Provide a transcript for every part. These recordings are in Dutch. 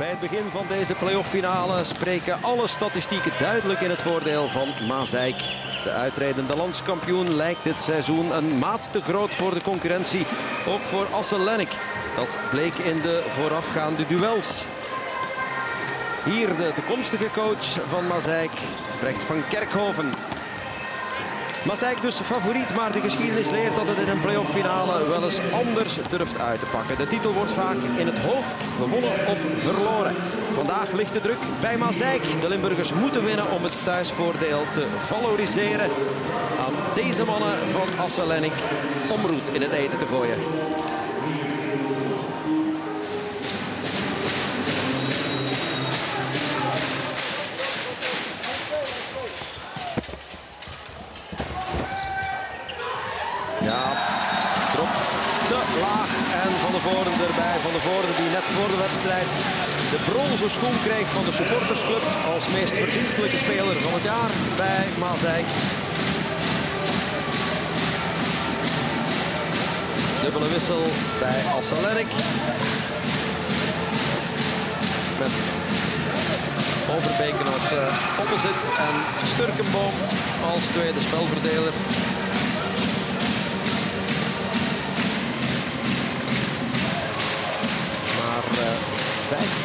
Bij het begin van deze playoff-finale spreken alle statistieken duidelijk in het voordeel van Mazeik. De uitredende landskampioen lijkt dit seizoen een maat te groot voor de concurrentie. Ook voor Asselennik. Dat bleek in de voorafgaande duels. Hier de toekomstige coach van Mazeik, Brecht van Kerkhoven. Mazeik dus favoriet, maar de geschiedenis leert dat het in een playoff finale wel eens anders durft uit te pakken. De titel wordt vaak in het hoofd gewonnen of verloren. Vandaag ligt de druk bij Mazeik. De Limburgers moeten winnen om het thuisvoordeel te valoriseren. Aan deze mannen van Asselennik om roet in het eten te gooien. De. Van de Voorden die net voor de wedstrijd de bronzen schoen kreeg van de supportersclub. Als meest verdienstelijke speler van het jaar bij Maasijk. Dubbele wissel bij Assalerik. Met Overbeken als uh, opposite en Sturkenboom als tweede spelverdeler.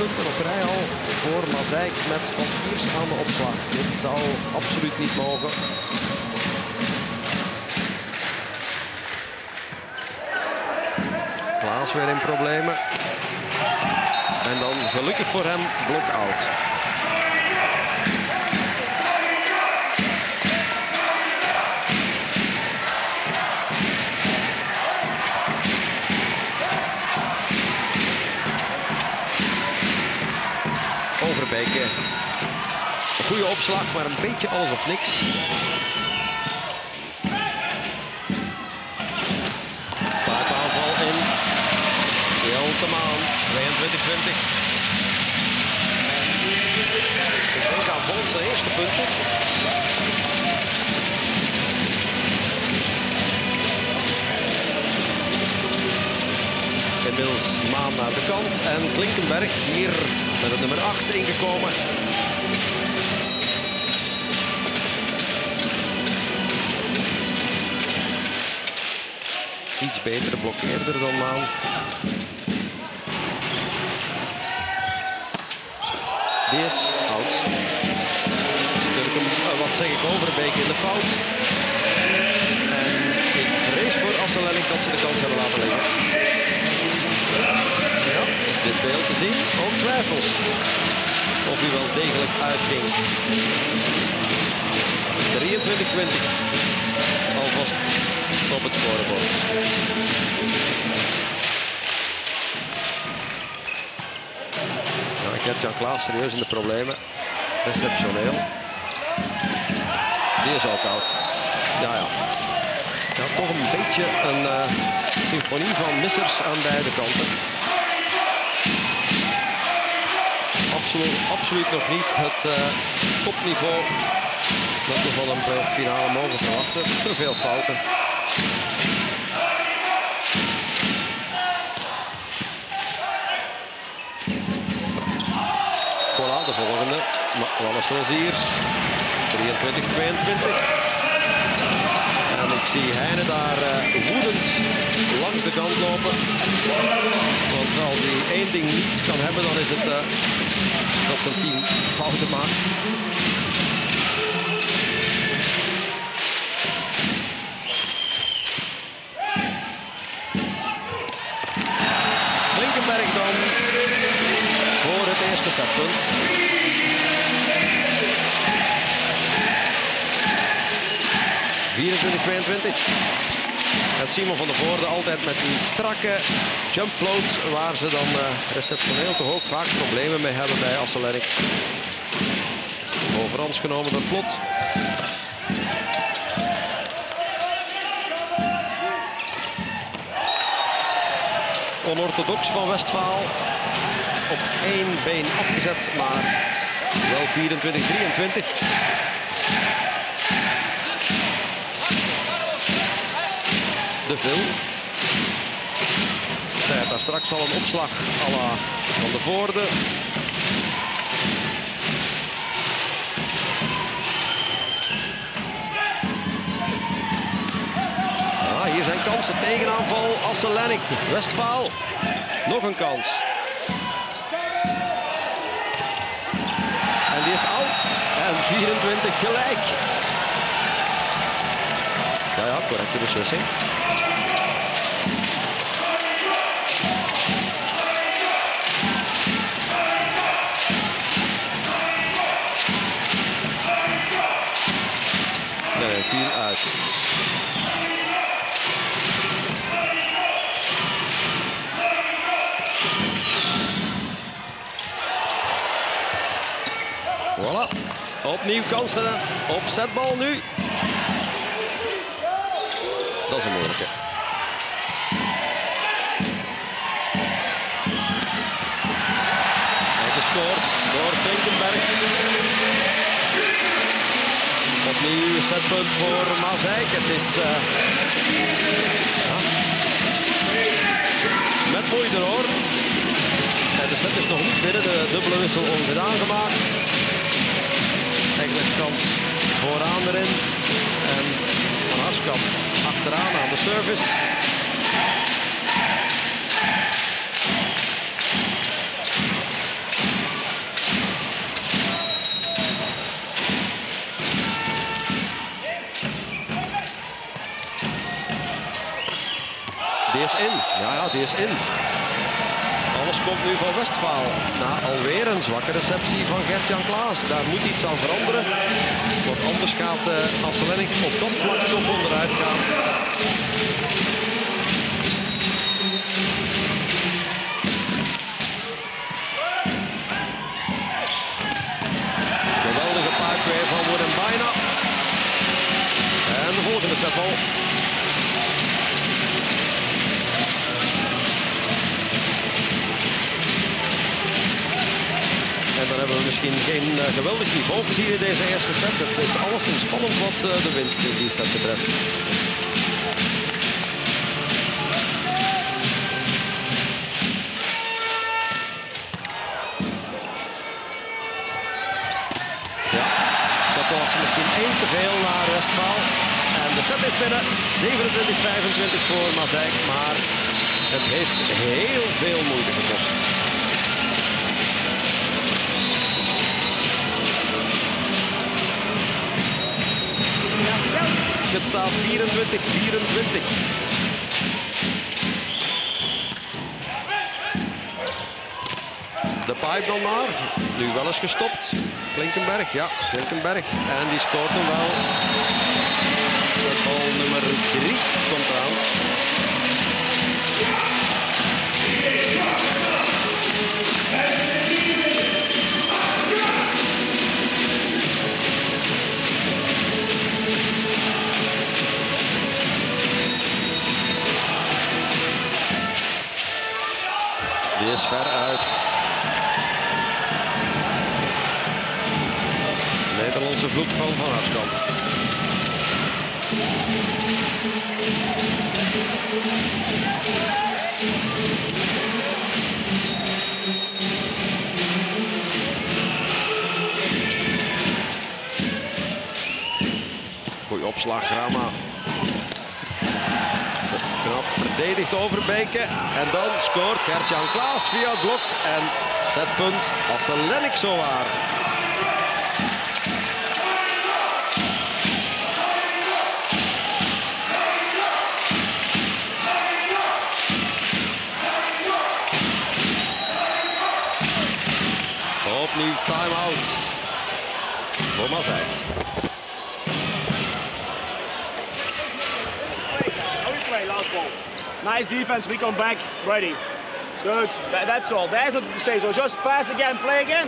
Punten op rij al voor Mazijk met Van Kiers aan de opslag. Dit zou absoluut niet mogen. Klaas weer in problemen. En dan gelukkig voor hem blok-out. Goede opslag, maar een beetje alles of niks. Buitenaanval in. Hiltemaan, 22-20. Ik denk aan Vol zijn eerste punten. Inmiddels Maan naar de kant en Klinkenberg hier met het nummer 8 ingekomen. Betere blokkeerder dan Maan. Die is oud. Uh, wat zeg ik, Overbeek in de fout. En ik vrees voor Asselenning dat ze de kans hebben laten liggen. Ja, dit beeld te zien, ook twijfels. Of hij wel degelijk uitging. 23-20. Alvast op het scorebord. Nou, ik heb Jan Klaas serieus in de problemen. Receptioneel. Die is ook oud. Ja, ja. Toch een beetje een uh, symfonie van missers aan beide kanten. Absoluut, absoluut nog niet het uh, topniveau dat we van een finale mogen verwachten. Te veel fouten. Voilà, de volgende. Wallace Roziers. 23-22. En ik zie Heine daar uh, woedend langs de kant lopen. Want als hij één ding niet kan hebben, dan is het uh, dat zijn team fouten maakt. Blinkenberg dan voor het eerste setpunt. En Simon van der Voorde altijd met die strakke jump float waar ze dan uh, receptioneel toch ook vaak problemen mee hebben bij Asselerik. Overhands genomen door Plot. Onorthodox van Westfaal. Op één been afgezet, maar wel 24-23. De Vil. Zij daar straks al een opslag à la Van de Voorde. Ah, hier zijn kansen. Tegenaanval Asselenik. Westfaal. Nog een kans. En die is oud. En 24 gelijk. Ja, ja, correcte beslissing. Uit. Voilà. Opnieuw kansen. Opzetbal nu. Dat is een moeilijke. Opnieuw setpunt voor Maasijk. Het is uh, ja. met moeite hoor. En de set is nog niet binnen. De dubbele wissel ongedaan gemaakt. Engels kans vooraan erin. En Van Harskamp achteraan aan de service. Ja, die is in. Alles komt nu van Westfaal. Na alweer een zwakke receptie van Gert-Jan Klaas. Daar moet iets aan veranderen. Want anders gaat uh, op dat vlak toch onderuit gaan. Geweldige paard weer van Woorden bijna. En de volgende setbal. We misschien geen uh, geweldig niveau gezien in deze eerste set. Het is alles in spannend wat uh, de winst in die set betreft. Ja, dat was misschien één te veel naar Westmaal. En de set is binnen. 27-25 voor Mazijk. Maar het heeft heel veel moeite gekost. Het staat 24-24. De pipe dan maar. Nu wel eens gestopt. Klinkenberg, ja, Klinkenberg. En die scoort hem wel. Bal nummer 3 komt eraan. Is ver uit. Nederlandse vloek van Van Harskamp. Goeie opslag, Rama. Knap verdedigd Overbeke. En dan scoort Gert-Jan Klaas via het blok. En setpunt Asselenik zowaar. Opnieuw time-out voor Mazijk. play, last ball. Nice defense, we come back, ready. Good, that's all. There's nothing to say, so just pass again, play again.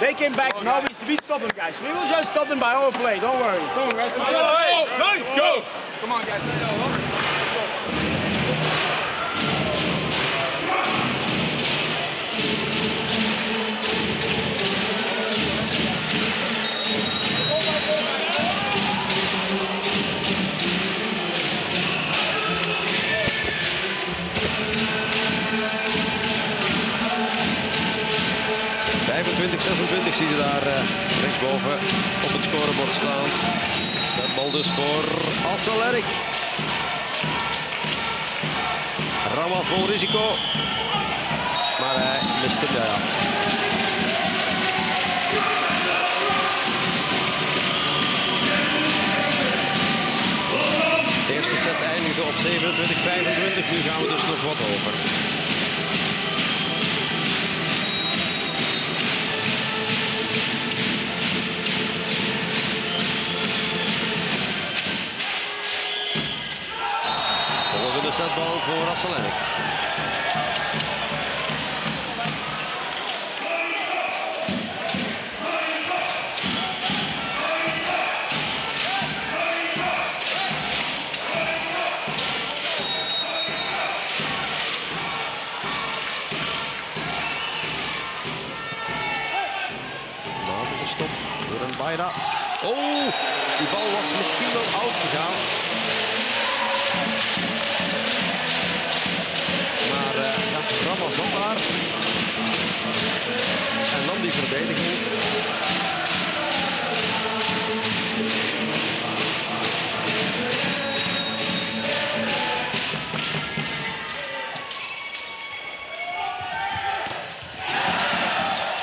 They came back, oh, now we, we stop them, guys. We will just stop them by our play, don't worry. Come on, guys. Go, go, go. Come on, guys. ...25, 26 zie je daar uh, rechtsboven op het scorebord staan. Setbal dus voor Asselerik. Rama vol risico. Maar hij mist hem, ja. De eerste set eindigde op 27-25. Nu gaan we dus nog wat over. Setbal voor Rasselenik. Stop door een Bayra. Oh, die bal was misschien wel oud gegaan. Daar. En dan die verdediging.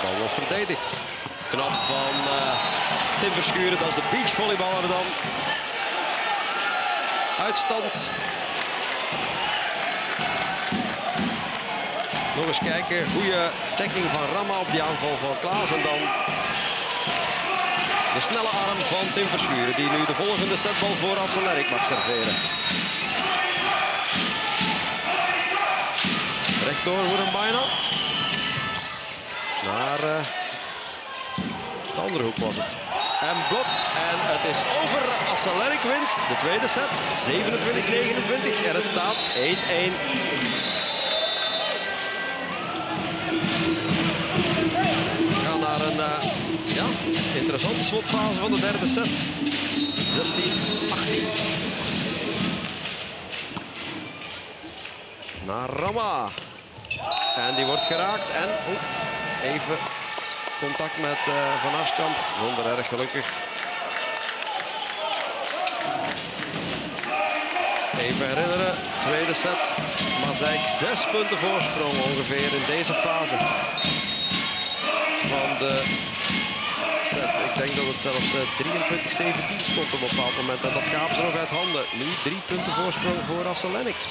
Bal wordt verdedigd. Knap van eh, Tim Verschuren, dat is de beachvolleyballer dan. Uitstand. Kijken, goede dekking van Ramma op die aanval van Klaas en dan de snelle arm van Tim Verschuren die nu de volgende setbal voor Asselerik mag serveren. Rechtdoor bijna. Naar eh, de andere hoek was het. En blok. En het is over. Asselerik wint de tweede set. 27-29. En het staat 1-1. Interessante slotfase van de derde set. 16-18. Naar Rama. En die wordt geraakt. En even contact met eh, Van Arskamp. Zonder erg gelukkig. Even herinneren, tweede set. Mazijk zes punten voorsprong ongeveer in deze fase van de Ik denk dat het zelfs eh, 23-17 stond op een bepaald moment. En dat gaven ze nog uit handen. Nu drie punten voorsprong voor Asselenik.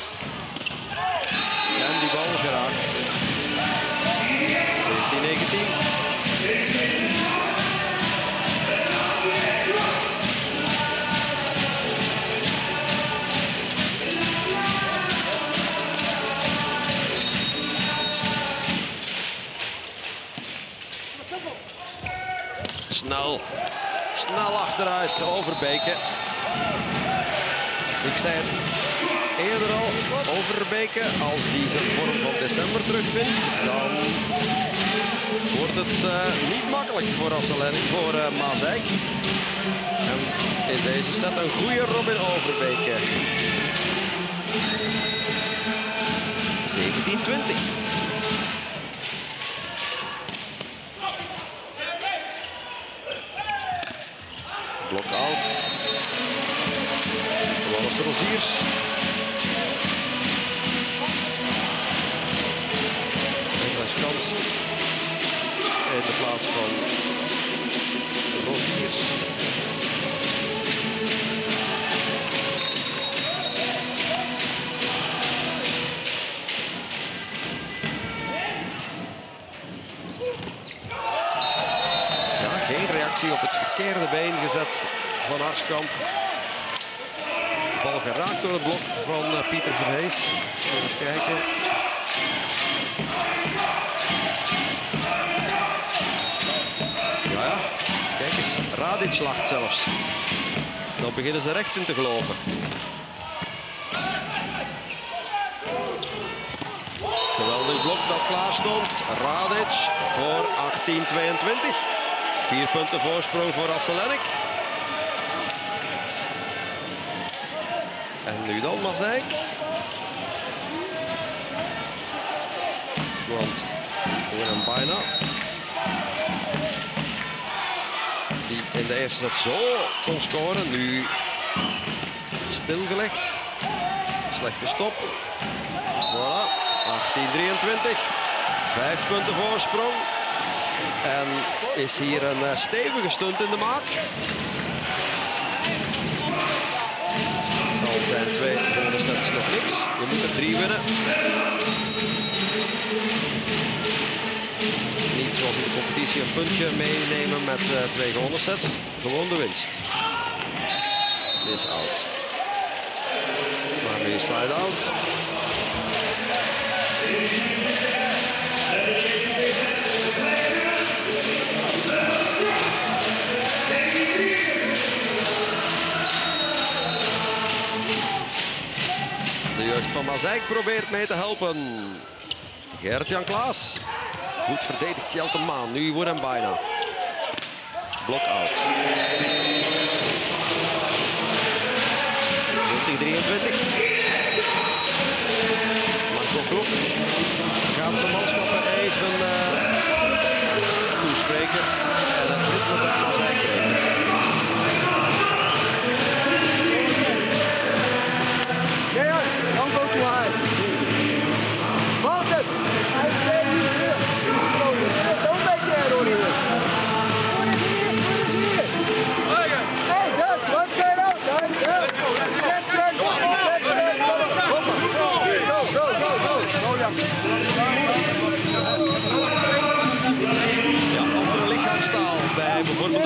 Snel, achteruit, Overbeke. Ik zei het eerder al, Overbeke, als die zijn vorm van december terugvindt, dan wordt het eh, niet makkelijk voor Asselenik, voor uh. En in deze set een goede Robin Overbeke. 17-20. Blok-out. Wallace Roziers. Niklas Kans in de plaats van Roziers. Ja, geen reactie op het verkeerde been gezet van Arskamp. Bal geraakt door het blok van eh, Pieter Verhees. Even kijken. Ja. Kijk eens. Radic lacht zelfs. Dan beginnen ze recht in te geloven. Geweldig blok dat klaar stond. Radic voor 18-22. Vier punten voorsprong voor Asselenik. Nu dan Mazijk. Want Willem bijna. Die in de eerste set zo kon scoren. Nu stilgelegd. Slechte stop. Voilà. Vijf punten voorsprong. En is hier een uh, stevige stunt in de maak. Zijn twee gewone sets nog niks. Je moet er drie winnen. Niet zoals in de competitie een puntje meenemen met uh, twee gewone sets. Gewoon de winst. Is out. Maar nu side out. Jeugd van Mazijk probeert mee te helpen. Gert-Jan Klaas. Goed verdedigd Jelte Maan. Nu wordt hem bijna. Blok out. 2023. Marco Klok gaat zijn manschappen even uh, toespreken. En het ritme Mazijk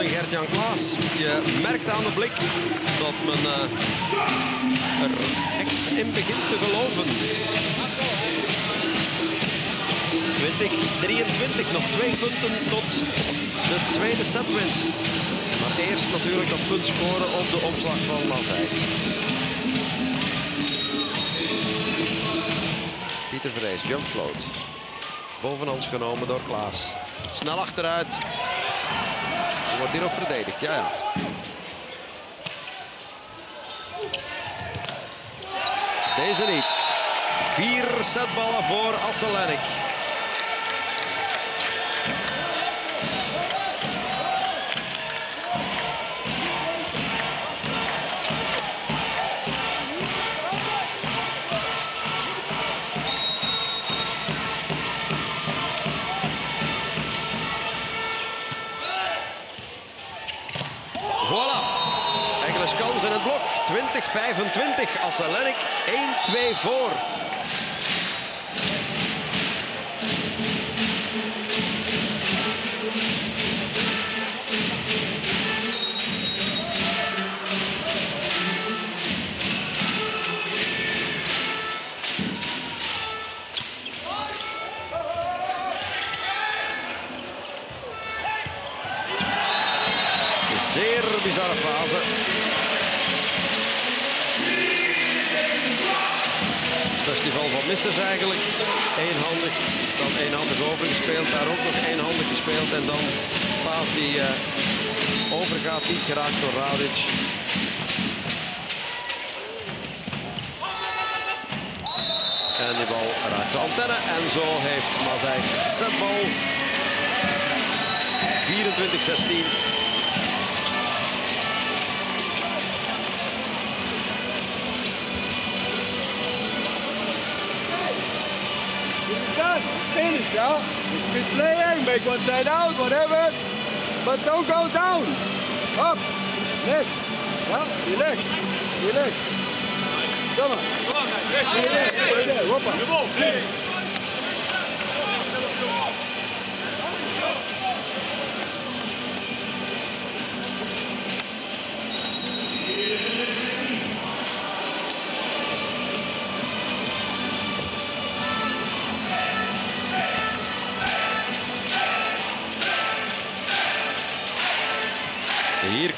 Gert-Jan Klaas. Je merkt aan de blik dat men uh, er echt in begint te geloven. 20, 23, nog twee punten tot de tweede setwinst. Maar eerst natuurlijk dat punt scoren op de omslag van Mazijk. Pieter Vrees, jump float. Bovenhands genomen door Klaas. Snel achteruit. Wordt hier ook verdedigd, ja ja. Deze niet. Vier setballen voor Asselenik. 20-25. Asselenik 1-2 voor. Festival van missers eigenlijk. Eenhandig, dan eenhandig overgespeeld, daar ook nog eenhandig gespeeld. En dan paas die uh, overgaat, niet geraakt door Radic. En die bal raakt de antenne. En zo heeft Mazijk setbal. 24-16. Finished, yeah? You can play and make one side out, whatever. But don't go down. Up. Next. Yeah? Relax. Relax. Come on. Stay there. Stay there. Whoppa.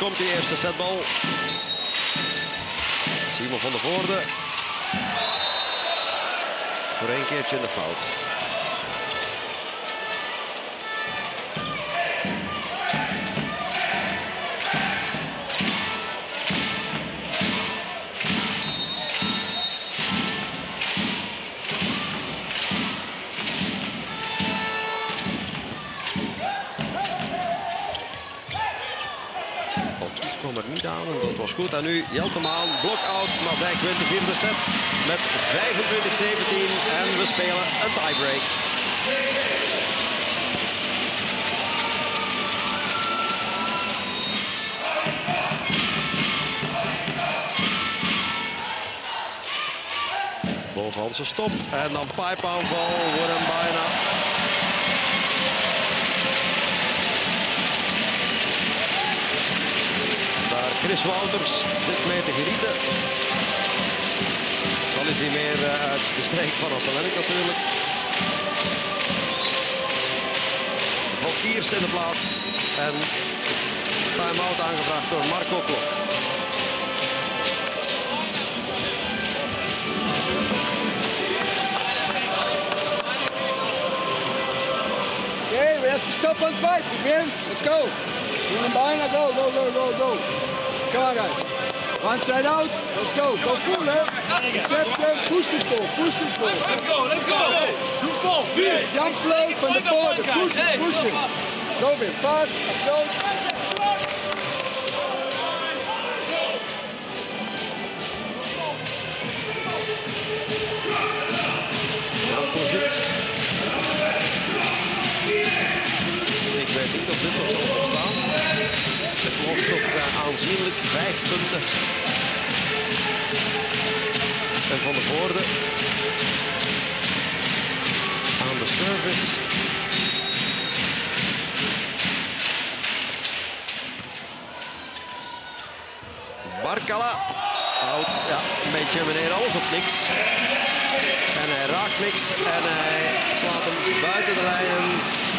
Komt die eerste setbal. Simon van der Voorde. Voor één keertje in de fout. Was goed. En nu Jeltemaan, block-out. Mazijk wint de vierde set met 25-17 en we spelen een tiebreak. Bovenhandse stop en dan pijpaanval, wordt hem bijna. Chris Wouters zit mee te genieten. Dan is hij meer uh, uit de streek van Asselenik natuurlijk. Valkiers in de plaats en time-out aangevraagd door Marco Klok. We have to stop on five again. Let's go. Swing them behind, go, go, go, go, go. Come on, guys. One side out. Let's go. Go full, eh? Step, step. Push this ball. Push this ball. Let's go, let's go. You fall. Jump play from the border. Push it, push it. Go big, fast. Go. Aanzienlijk vijf punten. En van de Voorde aan de service. Barkala. Oud, ja, een beetje meneer alles of niks. En hij raakt niks en hij slaat hem buiten de lijnen.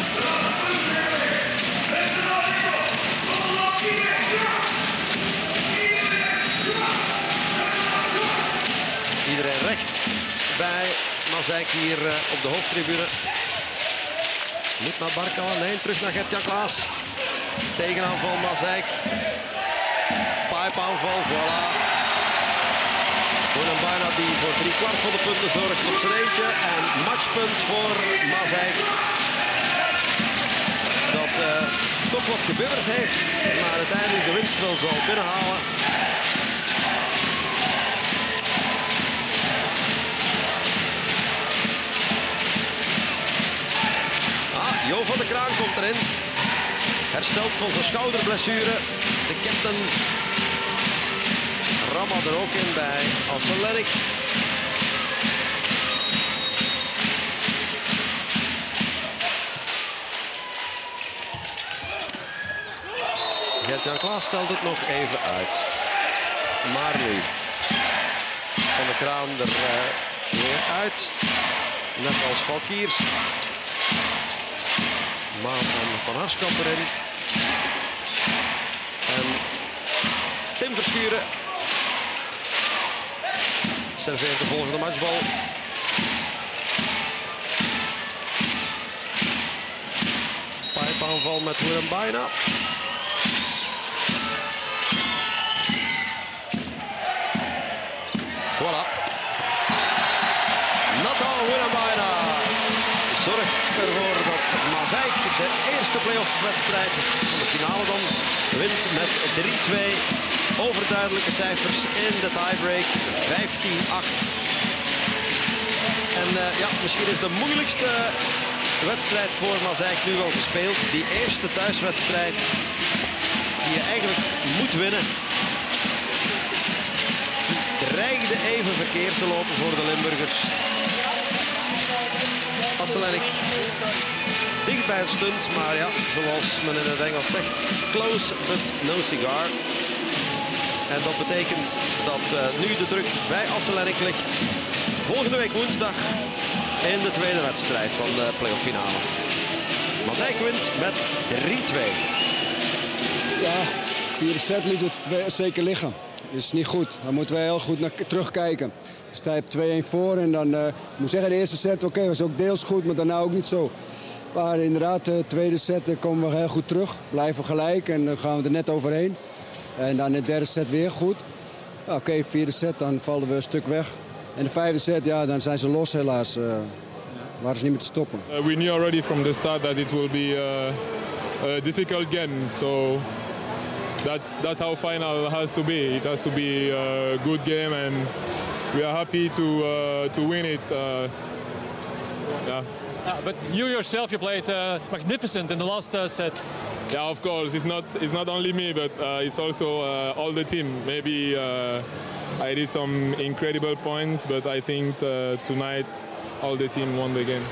Bij Mazijk hier uh, op de hoofdtribune. Moet naar Barkala, nee, terug naar Gert-Jan Klaas. Tegenaanval Mazijk. Pijpaanval, voilà. Bijna die voor drie kwart van de punten zorgt op zijn eentje. En matchpunt voor Mazijk. Dat uh, toch wat gebeurd heeft, maar uiteindelijk de winst wel zal binnenhalen. Van de Kraan komt erin. Herstelt van zijn schouderblessure. De captain Ramma er ook in bij Asselenik. Gert-Jan Klaas stelt het nog even uit. Maar nu. Van de kraan er uh, weer uit. Net als Valkiers. Maan en Van Harskamp erin. En Tim Verschuren serveert de volgende matchbal. Pijpaanval met bijna. Voilà. Willem bijna zorgt ervoor Mazijk de eerste playoff-wedstrijd van de finale dan wint met 3-2 overduidelijke cijfers in de tiebreak 15-8. En uh, ja, misschien is de moeilijkste wedstrijd voor Mazijk nu wel gespeeld. Die eerste thuiswedstrijd die je eigenlijk moet winnen. Dreigde even verkeerd te lopen voor de Limburgers. Asselenik dicht bij een stunt, maar ja, zoals men in het Engels zegt, close but no cigar. En dat betekent dat uh, nu de druk bij Asselenik ligt. Volgende week woensdag in de tweede wedstrijd van de playoff finale. Mazijk wint met 3-2. Ja, vierde set liet het zeker liggen. Is niet goed. Daar moeten we heel goed naar terugkijken. Op 2-1 voor en dan, ik moet zeggen, de eerste set, oké, was ook deels goed, maar daarna ook niet zo. Maar inderdaad, de tweede set komen we heel goed terug. Blijven gelijk en dan gaan we er net overheen. En dan de derde set weer goed. Oké, vierde set, dan vallen we een stuk weg. En de vijfde set, ja, dan zijn ze los helaas. Uh, waren ze niet meer te stoppen. Uh, we knew already from the start that it will be uh, a difficult game. So that's that's how final has to be. It has to be a good game, and we are happy to to win it. Uh, but you yourself, you played uh, magnificent in the last uh, set. Yeah, of course. It's not it's not only me, but uh, it's also all the team. Maybe I did some incredible points, but I think tonight all the team won the game.